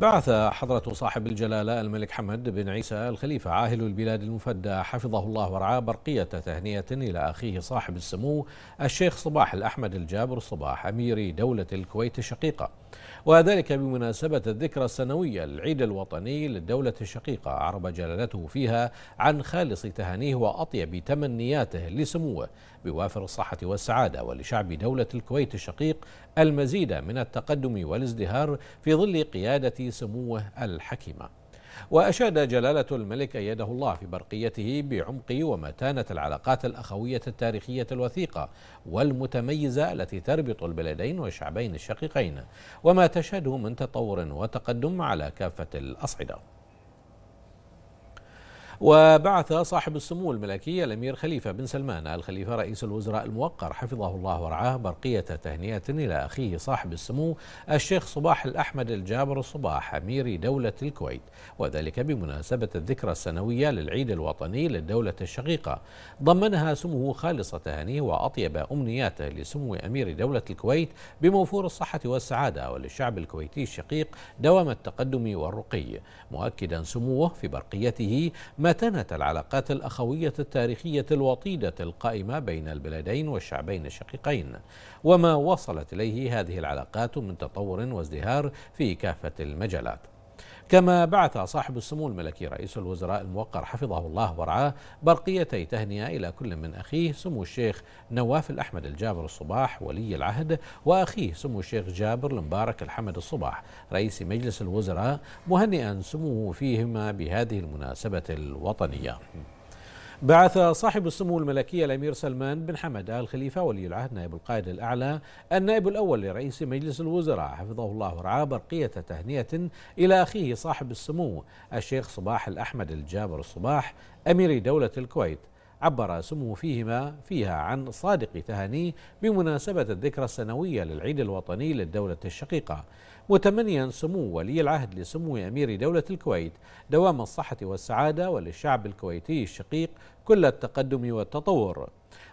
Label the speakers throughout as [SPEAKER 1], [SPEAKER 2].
[SPEAKER 1] بعث حضرة صاحب الجلالة الملك حمد بن عيسى الخليفة عاهل البلاد المفدى حفظه الله ورعاه برقية تهنئة إلى أخيه صاحب السمو الشيخ صباح الأحمد الجابر صباح أمير دولة الكويت الشقيقة. وذلك بمناسبة الذكرى السنوية للعيد الوطني للدولة الشقيقة عرب جلالته فيها عن خالص تهانيه وأطيب تمنياته لسموه بوافر الصحة والسعادة ولشعب دولة الكويت الشقيق المزيد من التقدم والازدهار في ظل قيادة سموه الحكيمة. وأشاد جلالة الملك أيده الله في برقيته بعمق ومتانة العلاقات الأخوية التاريخية الوثيقة والمتميزة التي تربط البلدين والشعبين الشقيقين وما تشهده من تطور وتقدم على كافة الأصعدة. وبعث صاحب السمو الملكي الأمير خليفة بن سلمان الخليفة رئيس الوزراء الموقر حفظه الله ورعاه برقية تهنئة إلى أخيه صاحب السمو الشيخ صباح الأحمد الجابر الصباح أمير دولة الكويت. وذلك بمناسبة الذكرى السنوية للعيد الوطني للدولة الشقيقة. ضمنها سموه خالص تهانيه وأطيب أمنياته لسمو أمير دولة الكويت بموفور الصحة والسعادة وللشعب الكويتي الشقيق دوام التقدم والرقي. مؤكدا سموه في برقيته ما متانة العلاقات الأخوية التاريخية الوطيدة القائمة بين البلدين والشعبين الشقيقين. وما وصلت إليه هذه العلاقات من تطور وازدهار في كافة المجالات. كما بعث صاحب السمو الملكي رئيس الوزراء الموقر حفظه الله ورعاه برقيتي تهنئة إلى كل من أخيه سمو الشيخ نواف الأحمد الجابر الصباح ولي العهد وأخيه سمو الشيخ جابر المبارك الحمد الصباح رئيس مجلس الوزراء مهنئا سموه فيهما بهذه المناسبة الوطنية. بعث صاحب السمو الملكي الأمير سلمان بن حمد آل خليفة ولي العهد نائب القائد الأعلى النائب الأول لرئيس مجلس الوزراء. حفظه الله ورعاه برقيه تهنئه إلى أخيه صاحب السمو الشيخ صباح الأحمد الجابر الصباح أمير دولة الكويت. عبر سمو فيهما فيها عن صادق تهانيه بمناسبة الذكرى السنوية للعيد الوطني للدولة الشقيقة. متمنيا سمو ولي العهد لسمو أمير دولة الكويت دوام الصحة والسعادة وللشعب الكويتي الشقيق كل التقدم والتطور.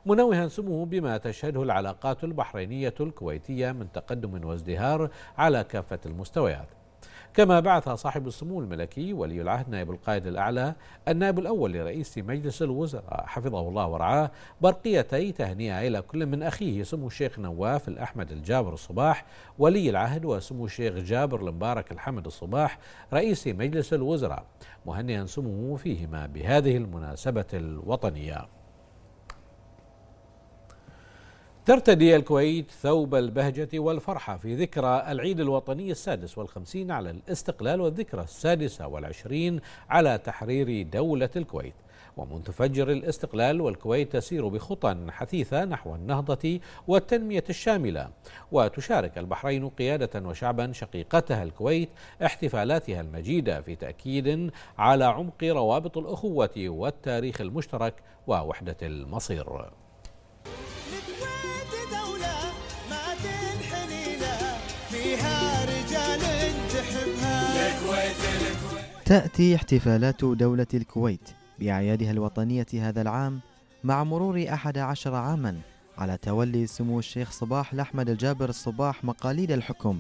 [SPEAKER 1] منوها سموه بما تشهده العلاقات البحرينية الكويتية من تقدم وازدهار على كافة المستويات. كما بعث صاحب السمو الملكي ولي العهد نائب القائد الأعلى النائب الأول لرئيس مجلس الوزراء. حفظه الله ورعاه برقيتي تهنئة إلى كل من أخيه سمو الشيخ نواف الأحمد الجابر الصباح ولي العهد وسمو الشيخ جابر المبارك الحمد الصباح رئيس مجلس الوزراء مهنئا سموه فيهما بهذه المناسبة الوطنية. ترتدي الكويت ثوب البهجة والفرحة في ذكرى العيد الوطني السادس والخمسين على الاستقلال والذكرى السادسة والعشرين على تحرير دولة الكويت. ومنذ فجر الاستقلال والكويت تسير بخطى حثيثة نحو النهضة والتنمية الشاملة. وتشارك البحرين قيادة وشعبا شقيقتها الكويت احتفالاتها المجيدة في تأكيد على عمق روابط الأخوة والتاريخ المشترك ووحدة المصير.
[SPEAKER 2] تأتي احتفالات دولة الكويت بأعيادها الوطنية هذا العام مع مرور أحد عشر عاما على تولي سمو الشيخ صباح الأحمد الجابر الصباح مقاليد الحكم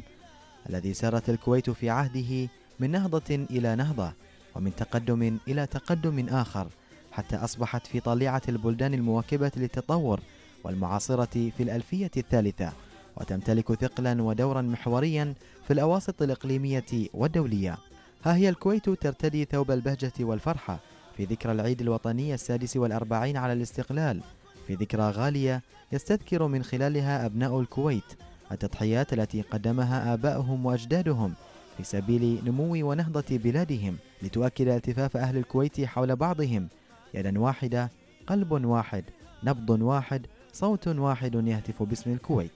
[SPEAKER 2] الذي سارت الكويت في عهده من نهضة إلى نهضة ومن تقدم إلى تقدم آخر حتى أصبحت في طليعة البلدان المواكبة للتطور والمعاصرة في الألفية الثالثة وتمتلك ثقلا ودورا محوريا في الأواسط الإقليمية والدولية. ها هي الكويت ترتدي ثوب البهجة والفرحة في ذكرى العيد الوطني السادس والأربعين على الاستقلال. في ذكرى غالية يستذكر من خلالها أبناء الكويت التضحيات التي قدمها آباؤهم وأجدادهم في سبيل نمو ونهضة بلادهم لتؤكد التفاف أهل الكويت حول بعضهم. يدا واحدة قلب واحد نبض واحد صوت واحد يهتف باسم الكويت.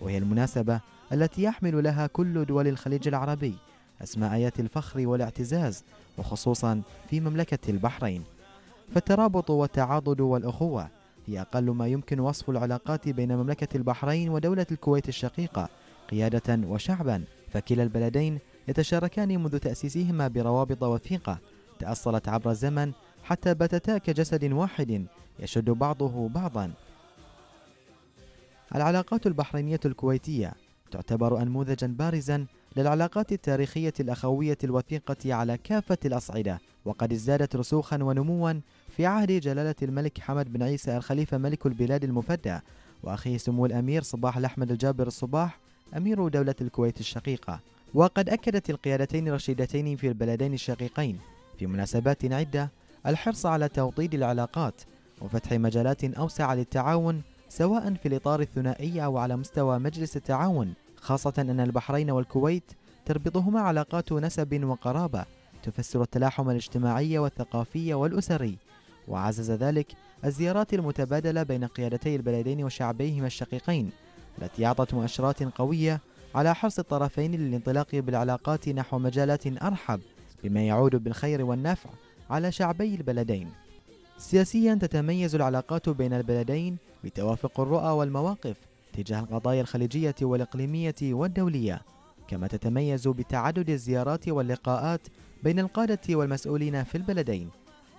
[SPEAKER 2] وهي المناسبة التي يحمل لها كل دول الخليج العربي. أسماء آيات الفخر والاعتزاز وخصوصا في مملكة البحرين. فالترابط والتعاضد والأخوة هي أقل ما يمكن وصف العلاقات بين مملكة البحرين ودولة الكويت الشقيقة قيادة وشعبا. فكلا البلدين يتشاركان منذ تأسيسهما بروابط وثيقة تأصلت عبر الزمن حتى باتتا كجسد واحد يشد بعضه بعضا. العلاقات البحرينية الكويتية تعتبر أنموذجا بارزا للعلاقات التاريخية الأخوية الوثيقة على كافة الأصعدة وقد ازدادت رسوخا ونموا في عهد جلالة الملك حمد بن عيسى الخليفة ملك البلاد المفدى وأخيه سمو الأمير صباح الأحمد الجابر الصباح أمير دولة الكويت الشقيقة. وقد أكدت القيادتين الرشيدتين في البلدين الشقيقين في مناسبات عدة الحرص على توطيد العلاقات وفتح مجالات أوسع للتعاون سواء في الإطار الثنائي أو على مستوى مجلس التعاون. خاصة أن البحرين والكويت تربطهما علاقات نسب وقرابة تفسر التلاحم الاجتماعي والثقافي والأسري. وعزز ذلك الزيارات المتبادلة بين قيادتي البلدين وشعبيهما الشقيقين التي أعطت مؤشرات قوية على حرص الطرفين للانطلاق بالعلاقات نحو مجالات أرحب بما يعود بالخير والنفع على شعبي البلدين. سياسيا تتميز العلاقات بين البلدين بتوافق الرؤى والمواقف تجاه القضايا الخليجية والإقليمية والدولية كما تتميز بتعدد الزيارات واللقاءات بين القادة والمسؤولين في البلدين.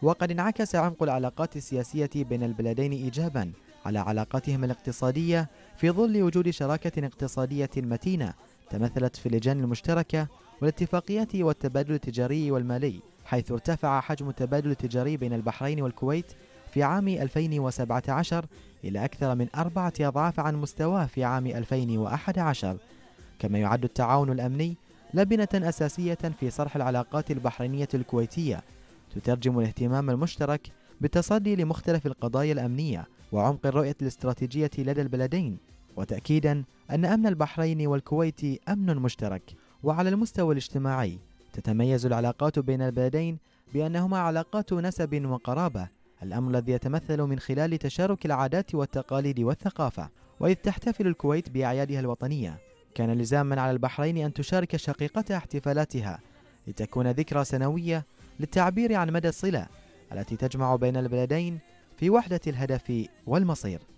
[SPEAKER 2] وقد انعكس عمق العلاقات السياسية بين البلدين إيجابا على علاقاتهما الاقتصادية في ظل وجود شراكة اقتصادية متينة تمثلت في اللجان المشتركة والاتفاقيات والتبادل التجاري والمالي حيث ارتفع حجم التبادل التجاري بين البحرين والكويت في عام 2017 إلى أكثر من أربعة أضعاف عن مستواه في عام 2011 كما يعد التعاون الأمني لبنة أساسية في صرح العلاقات البحرينية الكويتية تترجم الاهتمام المشترك بالتصدي لمختلف القضايا الأمنية وعمق الرؤية الاستراتيجية لدى البلدين وتأكيدا أن أمن البحرين والكويت أمن مشترك. وعلى المستوى الاجتماعي تتميز العلاقات بين البلدين بأنهما علاقات نسب وقرابة الأمر الذي يتمثل من خلال تشارك العادات والتقاليد والثقافة وإذ تحتفل الكويت بأعيادها الوطنية. كان لزاما على البحرين أن تشارك شقيقتها احتفالاتها لتكون ذكرى سنوية للتعبير عن مدى الصلة التي تجمع بين البلدين في وحدة الهدف والمصير.